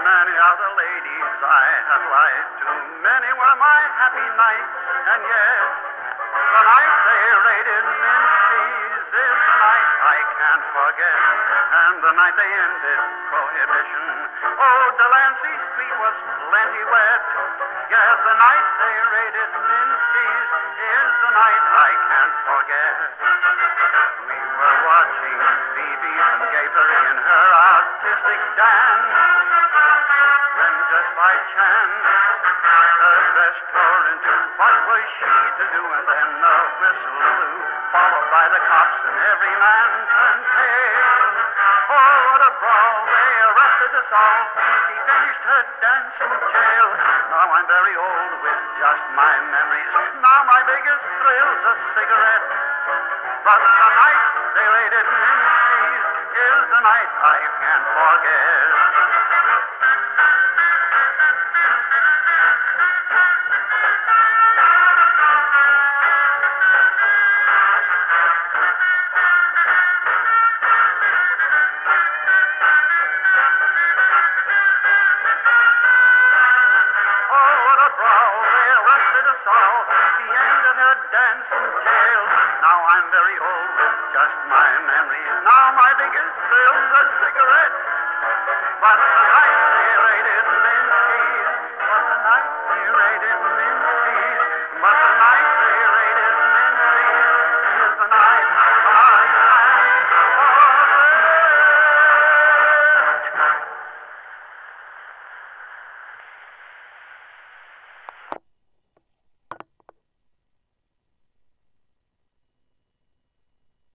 Many other ladies I have lied to, many were my happy nights, and yet the night they raided Minsky's is the night I can't forget, and the night they ended prohibition. Oh, Delancey Street was plenty wet. Yes, the night they raided Minsky's from in her artistic dance. When just by chance, the dress tore into what was she to do? And then the whistle blew, followed by the cops, and every man turned pale. Oh, what a! They arrested us all. She finished her dance in jail. Now I'm very old with just my memories. Now my biggest thrill's a cigarette. But the night I can't forget. Oh. Now I'm very old just my memories. Now my biggest cigarette. But the